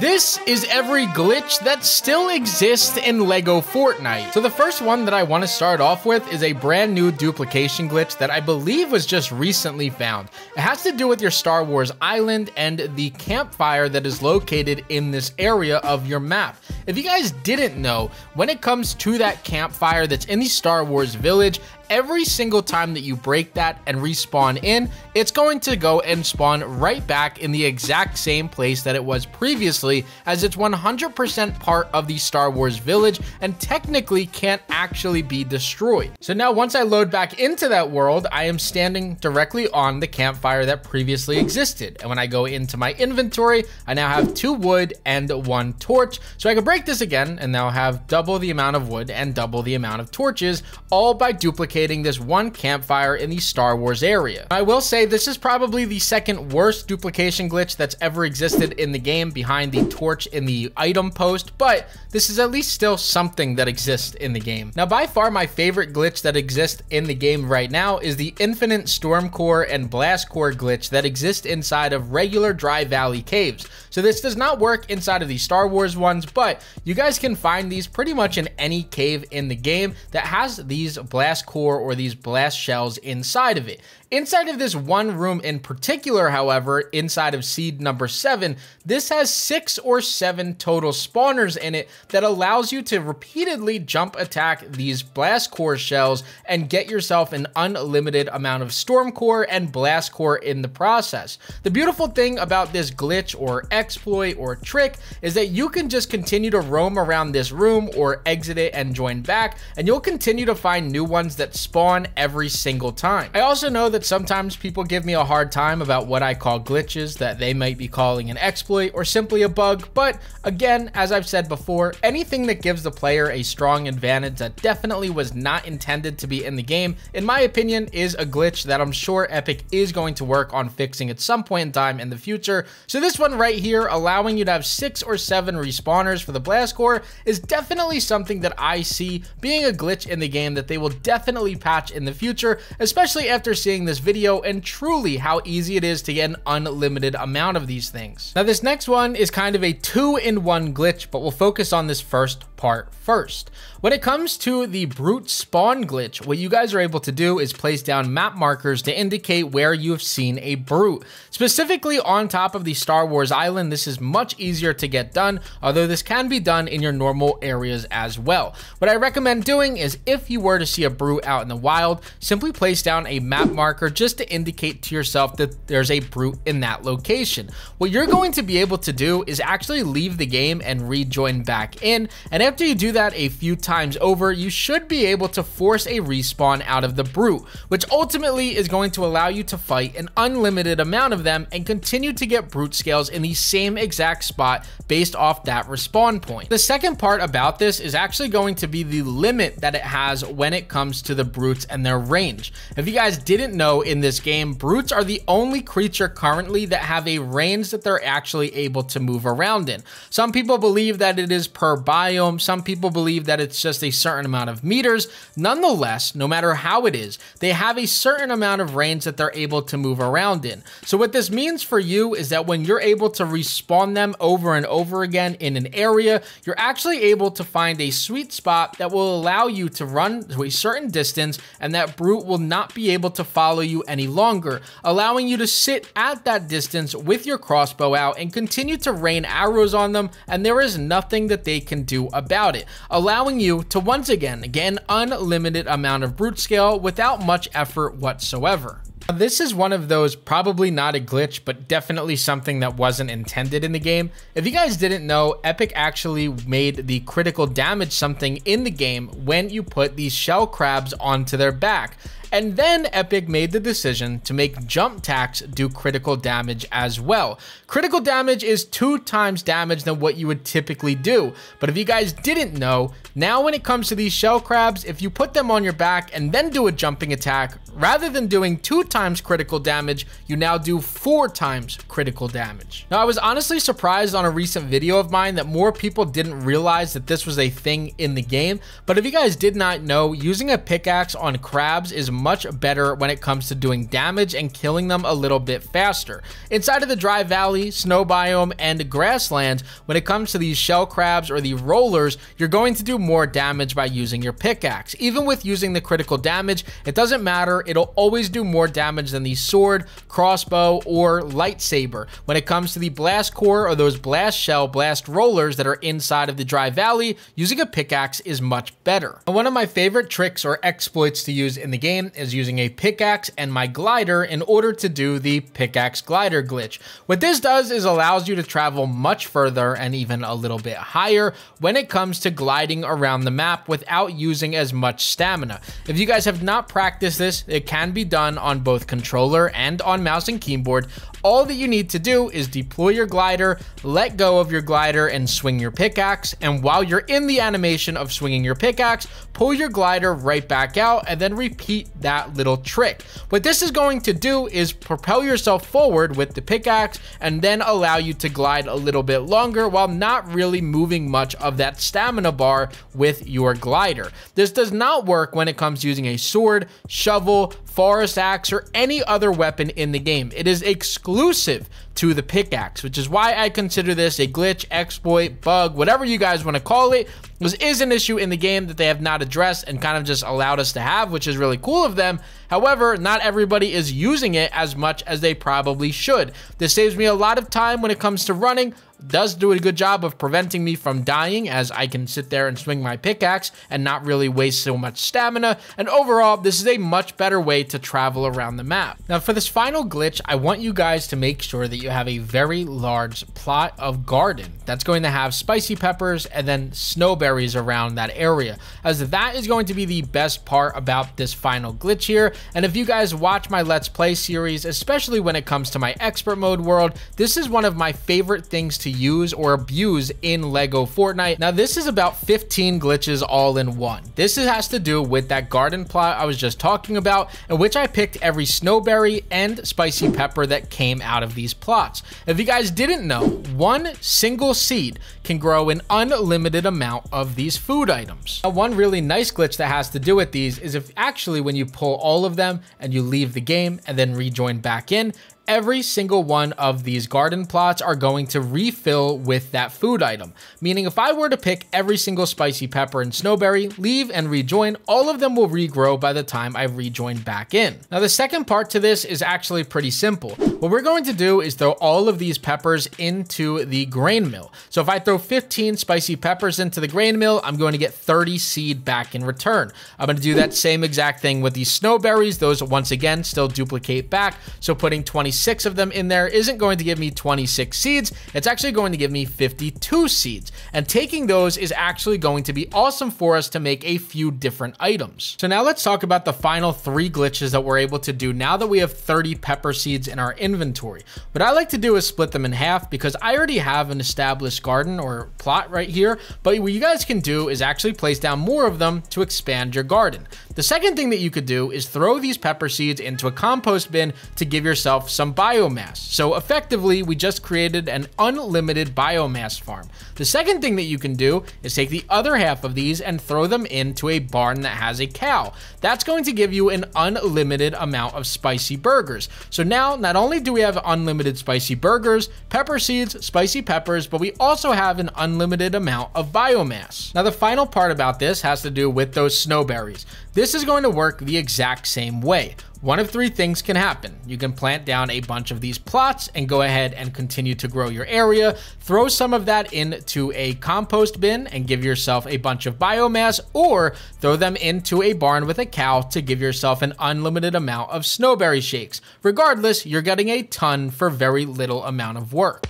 This is every glitch that still exists in LEGO Fortnite. So the first one that I want to start off with is a brand new duplication glitch that I believe was just recently found. It has to do with your Star Wars island and the campfire that is located in this area of your map. If you guys didn't know, when it comes to that campfire that's in the Star Wars village, every single time that you break that and respawn in, it's going to go and spawn right back in the exact same place that it was previously, as it's 100% part of the Star Wars village and technically can't actually be destroyed. So now once I load back into that world, I am standing directly on the campfire that previously existed. And when I go into my inventory, I now have two wood and one torch. So I can break this again and now have double the amount of wood and double the amount of torches, all by duplicating duplicating this one campfire in the Star Wars area. I will say this is probably the second worst duplication glitch that's ever existed in the game behind the torch in the item post, but this is at least still something that exists in the game. Now, by far my favorite glitch that exists in the game right now is the infinite storm core and blast core glitch that exist inside of regular Dry Valley caves. So this does not work inside of the Star Wars ones, but you guys can find these pretty much in any cave in the game that has these blast core or these blast shells inside of it. Inside of this one room in particular, however, inside of seed number seven, this has six or seven total spawners in it that allows you to repeatedly jump attack these blast core shells and get yourself an unlimited amount of storm core and blast core in the process. The beautiful thing about this glitch or exploit or trick is that you can just continue to roam around this room or exit it and join back, and you'll continue to find new ones that spawn every single time. I also know that sometimes people give me a hard time about what I call glitches that they might be calling an exploit or simply a bug, but again, as I've said before, anything that gives the player a strong advantage that definitely was not intended to be in the game, in my opinion, is a glitch that I'm sure Epic is going to work on fixing at some point in time in the future. So this one right here, allowing you to have six or seven respawners for the blast core is definitely something that I see being a glitch in the game that they will definitely patch in the future, especially after seeing this video and truly how easy it is to get an unlimited amount of these things. Now this next one is kind of a two-in-one glitch, but we'll focus on this first part first. When it comes to the brute spawn glitch, what you guys are able to do is place down map markers to indicate where you have seen a brute. Specifically on top of the Star Wars island, this is much easier to get done, although this can be done in your normal areas as well. What I recommend doing is if you were to see a brute out in the wild, simply place down a map marker just to indicate to yourself that there's a brute in that location. What you're going to be able to do is actually leave the game and rejoin back in, and after you do that a few times over, you should be able to force a respawn out of the Brute, which ultimately is going to allow you to fight an unlimited amount of them and continue to get Brute scales in the same exact spot based off that respawn point. The second part about this is actually going to be the limit that it has when it comes to the Brutes and their range. If you guys didn't know in this game, Brutes are the only creature currently that have a range that they're actually able to move around in. Some people believe that it is per biome, some people believe that it's just a certain amount of meters. Nonetheless, no matter how it is, they have a certain amount of range that they're able to move around in. So what this means for you is that when you're able to respawn them over and over again in an area, you're actually able to find a sweet spot that will allow you to run to a certain distance and that brute will not be able to follow you any longer, allowing you to sit at that distance with your crossbow out and continue to rain arrows on them and there is nothing that they can do about it, allowing you to once again get an unlimited amount of brute scale without much effort whatsoever. This is one of those probably not a glitch, but definitely something that wasn't intended in the game. If you guys didn't know, Epic actually made the critical damage something in the game when you put these shell crabs onto their back. And then Epic made the decision to make jump tax do critical damage as well. Critical damage is two times damage than what you would typically do. But if you guys didn't know, now when it comes to these shell crabs, if you put them on your back and then do a jumping attack Rather than doing two times critical damage, you now do four times critical damage. Now, I was honestly surprised on a recent video of mine that more people didn't realize that this was a thing in the game, but if you guys did not know, using a pickaxe on crabs is much better when it comes to doing damage and killing them a little bit faster. Inside of the dry valley, snow biome, and grasslands, when it comes to these shell crabs or the rollers, you're going to do more damage by using your pickaxe. Even with using the critical damage, it doesn't matter, it'll always do more damage than the sword, crossbow, or lightsaber. When it comes to the blast core or those blast shell blast rollers that are inside of the dry valley, using a pickaxe is much better. one of my favorite tricks or exploits to use in the game is using a pickaxe and my glider in order to do the pickaxe glider glitch. What this does is allows you to travel much further and even a little bit higher when it comes to gliding around the map without using as much stamina. If you guys have not practiced this, it can be done on both controller and on mouse and keyboard. All that you need to do is deploy your glider, let go of your glider and swing your pickaxe. And while you're in the animation of swinging your pickaxe, pull your glider right back out and then repeat that little trick. What this is going to do is propel yourself forward with the pickaxe and then allow you to glide a little bit longer while not really moving much of that stamina bar with your glider. This does not work when it comes to using a sword, shovel, people forest axe, or any other weapon in the game. It is exclusive to the pickaxe, which is why I consider this a glitch, exploit, bug, whatever you guys want to call it. This is an issue in the game that they have not addressed and kind of just allowed us to have, which is really cool of them. However, not everybody is using it as much as they probably should. This saves me a lot of time when it comes to running, does do a good job of preventing me from dying as I can sit there and swing my pickaxe and not really waste so much stamina. And overall, this is a much better way to travel around the map. Now for this final glitch, I want you guys to make sure that you have a very large plot of garden that's going to have spicy peppers and then snowberries around that area as that is going to be the best part about this final glitch here. And if you guys watch my Let's Play series, especially when it comes to my expert mode world, this is one of my favorite things to use or abuse in LEGO Fortnite. Now, this is about 15 glitches all in one. This has to do with that garden plot I was just talking about, in which I picked every snowberry and spicy pepper that came out of these plots. If you guys didn't know, one single seed can grow an unlimited amount of these food items. Now, one really nice glitch that has to do with these is if actually when you pull all of them and you leave the game and then rejoin back in, every single one of these garden plots are going to refill with that food item. Meaning if I were to pick every single spicy pepper and snowberry, leave and rejoin, all of them will regrow by the time I rejoin back in. Now the second part to this is actually pretty simple. What we're going to do is throw all of these peppers into the grain mill. So if I throw 15 spicy peppers into the grain mill, I'm going to get 30 seed back in return. I'm going to do that same exact thing with these snowberries. Those once again still duplicate back. So putting 20 26 of them in there isn't going to give me 26 seeds. It's actually going to give me 52 seeds. And taking those is actually going to be awesome for us to make a few different items. So now let's talk about the final three glitches that we're able to do now that we have 30 pepper seeds in our inventory. What I like to do is split them in half because I already have an established garden or plot right here. But what you guys can do is actually place down more of them to expand your garden. The second thing that you could do is throw these pepper seeds into a compost bin to give yourself some biomass. So effectively, we just created an unlimited biomass farm. The second thing that you can do is take the other half of these and throw them into a barn that has a cow. That's going to give you an unlimited amount of spicy burgers. So now, not only do we have unlimited spicy burgers, pepper seeds, spicy peppers, but we also have an unlimited amount of biomass. Now, the final part about this has to do with those snowberries. This is going to work the exact same way. One of three things can happen. You can plant down a bunch of these plots and go ahead and continue to grow your area, throw some of that into a compost bin and give yourself a bunch of biomass, or throw them into a barn with a cow to give yourself an unlimited amount of snowberry shakes. Regardless, you're getting a ton for very little amount of work.